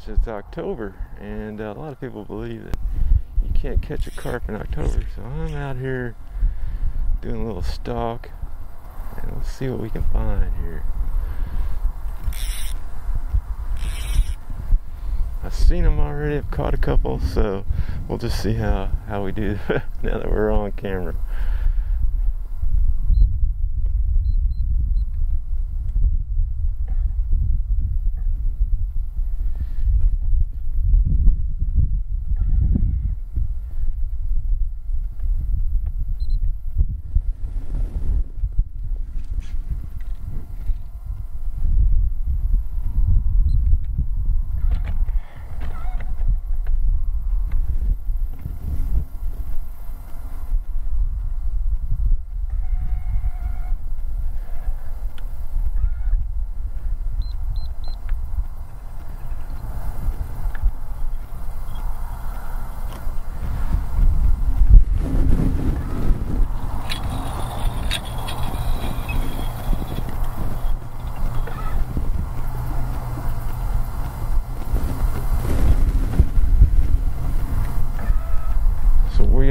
catch. It's October, and uh, a lot of people believe that you can't catch a carp in October. So I'm out here doing a little stalk, and we'll see what we can find here. I've seen them already. I've caught a couple, so we'll just see how how we do now that we're on camera.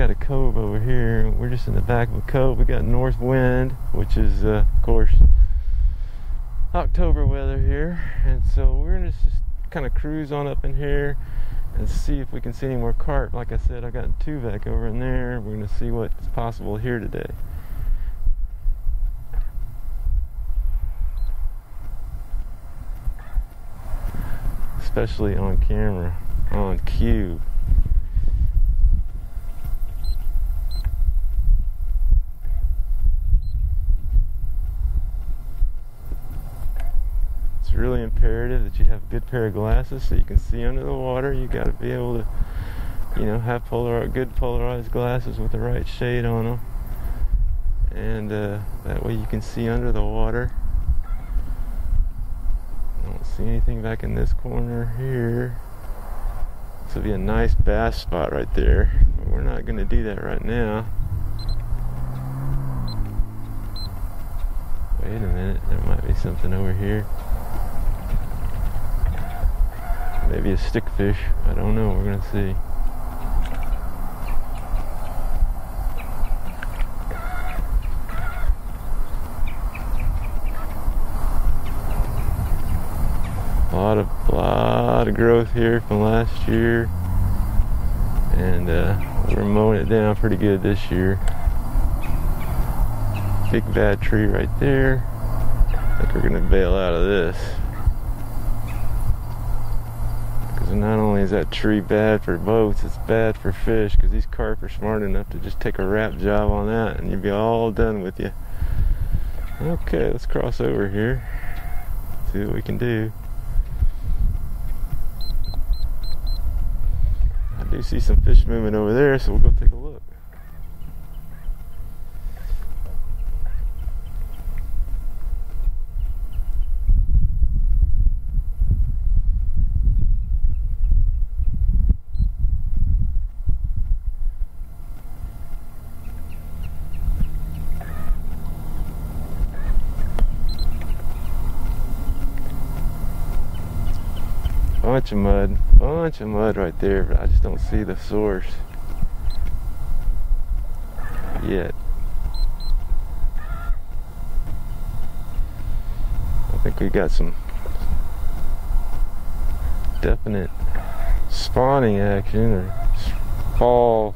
Got a cove over here. We're just in the back of a cove. We got north wind, which is, uh, of course, October weather here. And so we're gonna just kind of cruise on up in here and see if we can see any more carp. Like I said, I got two back over in there. We're gonna see what's possible here today. Especially on camera, on cue. really imperative that you have a good pair of glasses so you can see under the water. You got to be able to, you know, have polar good polarized glasses with the right shade on them, and uh, that way you can see under the water. I don't see anything back in this corner here. This would be a nice bass spot right there. We're not going to do that right now. Wait a minute, there might be something over here. Maybe a stickfish. I don't know. We're to see. A lot of lot of growth here from last year, and uh, we're mowing it down pretty good this year. Big bad tree right there. I think we're gonna bail out of this. And not only is that tree bad for boats, it's bad for fish because these carp are smart enough to just take a wrap job on that and you'd be all done with you. Okay, let's cross over here. See what we can do. I do see some fish moving over there, so we'll go take a look. Bunch of mud, bunch of mud right there, but I just don't see the source yet. I think we got some definite spawning action or fall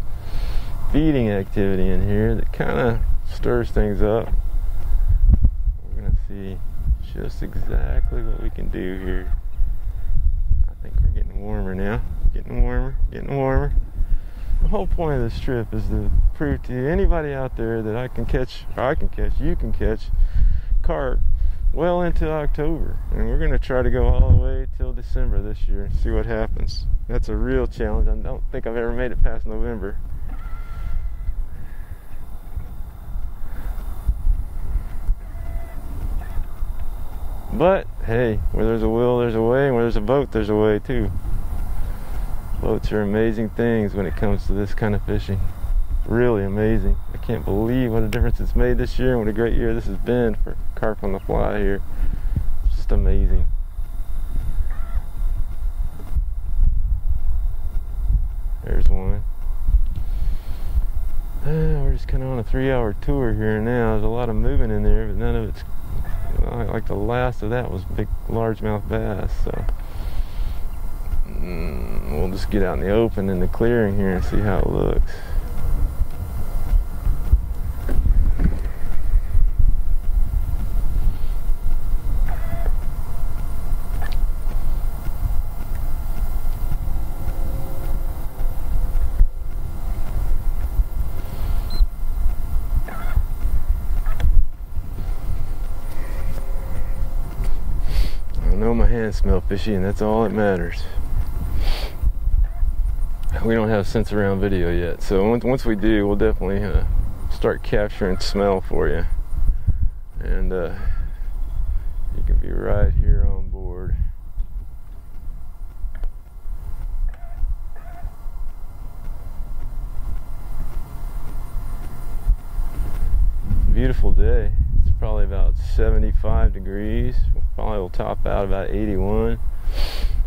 feeding activity in here that kind of stirs things up. We're going to see just exactly what we can do here warmer now. Getting warmer, getting warmer. The whole point of this trip is to prove to anybody out there that I can catch, I can catch, you can catch carp well into October. And we're going to try to go all the way till December this year and see what happens. That's a real challenge. I don't think I've ever made it past November. But hey, where there's a will, there's a way, and where there's a boat, there's a way too. Boats are amazing things when it comes to this kind of fishing. Really amazing. I can't believe what a difference it's made this year and what a great year this has been for carp on the fly here. Just amazing. There's one. Uh, we're just kind of on a three hour tour here now. There's a lot of moving in there, but none of it's like the last of that was big largemouth bass. So. Mm, we'll just get out in the open in the clearing here and see how it looks. hands smell fishy, and that's all that matters. We don't have sense around video yet, so once, we do, we'll definitely uh, start capturing smell for you. And uh, you can be right here on board. Beautiful day. It's probably about 75 degrees. Probably will top out about 81.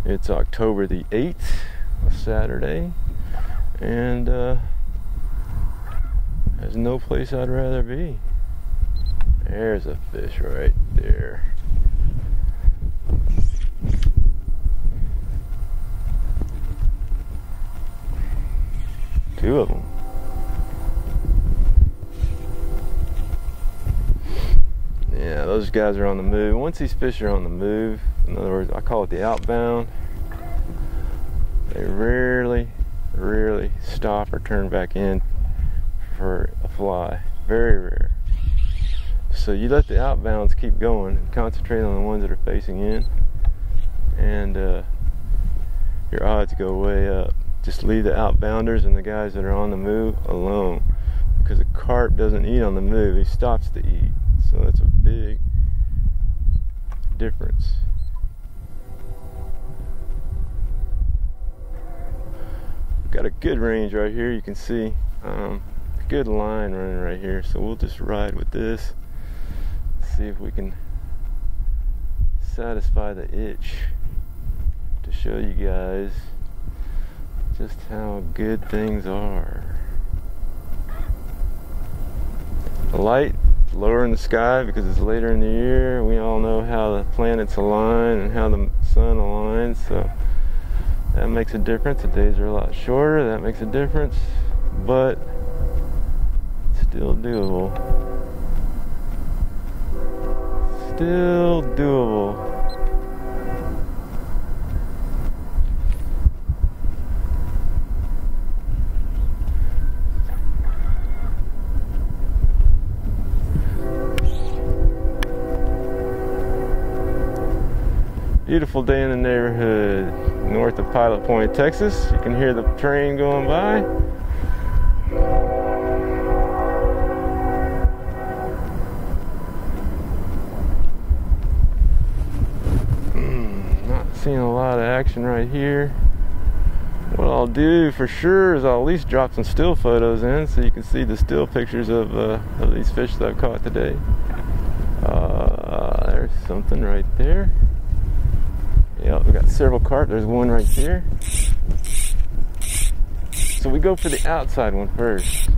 It's October the 8th, a Saturday, and uh, there's no place I'd rather be. There's a fish right there. Two of them. Yeah, those guys are on the move. Once these fish are on the move, in other words, I call it the outbound, they rarely, rarely stop or turn back in for a fly. Very rare. So you let the outbounds keep going and concentrate on the ones that are facing in, and uh, your odds go way up. Just leave the outbounders and the guys that are on the move alone because a carp doesn't eat on the move, he stops to eat. So that's a big difference. We've got a good range right here. You can see um, good line running right here. So we'll just ride with this. See if we can satisfy the itch to show you guys just how good things are. The light lower in the sky because it's later in the year. We all know how the planets align and how the sun aligns, so that makes a difference. The days are a lot shorter, that makes a difference, but still doable. Still doable. Beautiful day in the neighborhood north of Pilot Point, Texas. You can hear the train going by. Hmm, not seeing a lot of action right here. What I'll do for sure is I'll at least drop some still photos in so you can see the still pictures of, uh, of these fish that I've caught today. Uh, there's something right there. Yep, we got several carp. There's one right here. So we go for the outside one first.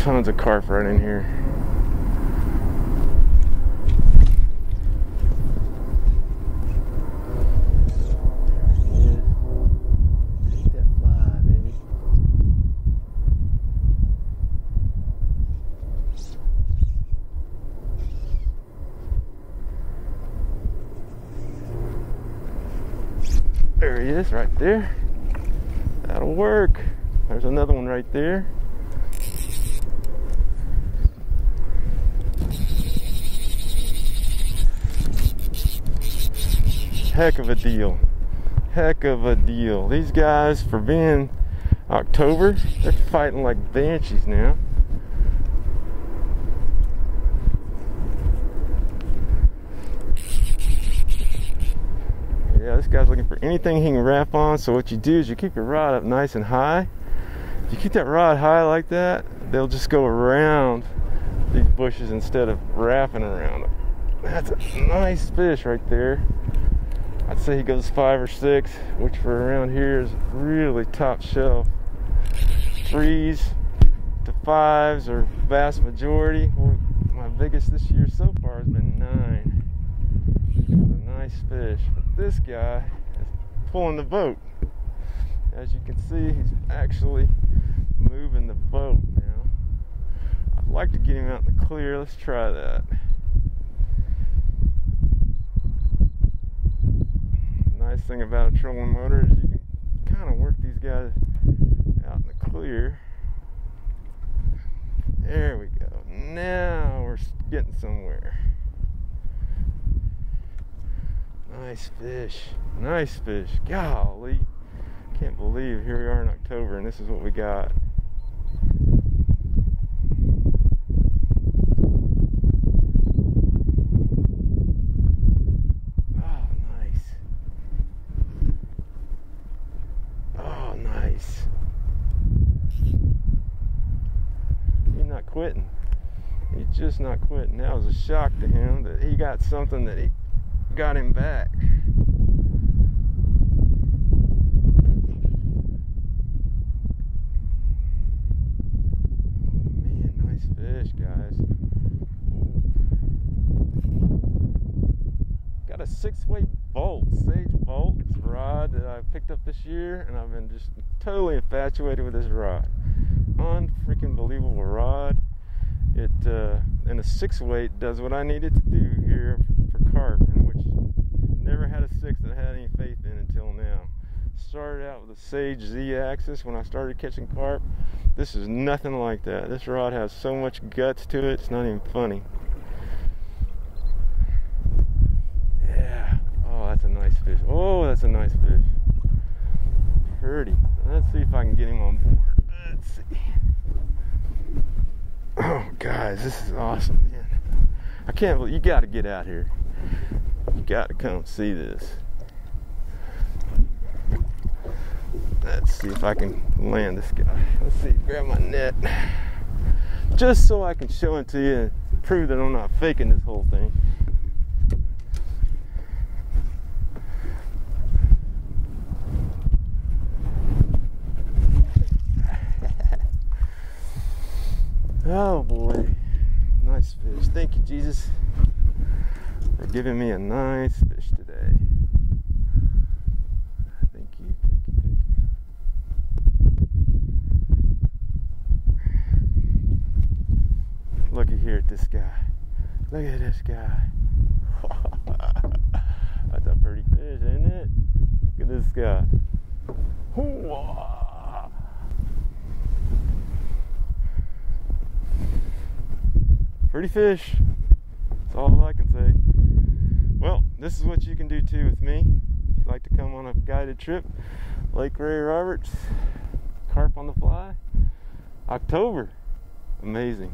Tons of carp right in here. There he is, right there. That'll work. There's another one right there. Heck of a deal. Heck of a deal. These guys, for being October. They're fighting like banshees now. Yeah, this guy's looking for anything he can wrap on. So what you do is you keep your rod up nice and high. If you keep that rod high like that, they'll just go around these bushes instead of wrapping around them. That's a nice fish right there. I'd say he goes five or six, which for around here is really top shelf. Threes to fives or vast majority. My biggest this year so far has been nine. A nice fish. But this guy is pulling the boat. As you can see, he's actually moving the boat now. I'd like to get him out in the clear. Let's try that. Nice thing about a trolling motor is you can kind of work these guys out in the clear. There we go. Now we're getting somewhere. Nice fish. Nice fish. Golly. Can't believe here we are in October and this is what we got. quitting. He's just not quitting. That was a shock to him that he got something that he got him back. Man, nice fish, guys. Got a six weight bolt, sage bolt It's a rod that I picked up this year, and I've been just totally infatuated with this rod unfreaking believable rod. It uh, and a six weight does what I needed to do here for, carp, and which never had a six that I had any faith in until now. Started out with a Sage Z axis when I started catching carp. This is nothing like that. This rod has so much guts to it, it's not even funny. Yeah. Oh, that's a nice fish. Oh, that's a nice fish. Pretty. Let's see if I can get him on board. Let's see. Oh, guys, this is awesome, man. I can't believe you got to get out here. You got to come see this. Let's see if I can land this guy. Let's see, grab my net. Just so I can show it to you and prove that I'm not faking this whole thing. Oh boy, nice fish. Thank you, Jesus, for giving me a nice fish today. Thank you, thank you, thank you. Looky here at this guy. Look at this guy. That's a pretty fish, isn't it? Look at this guy. Pretty fish. That's all I can say. Well, this is what you can do too with me. If you'd like to come on a guided trip, Lake Ray Roberts, carp on the fly, October. Amazing.